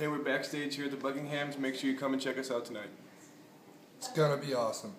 Hey, we're backstage here at the Buckinghams. Make sure you come and check us out tonight. It's gonna be awesome.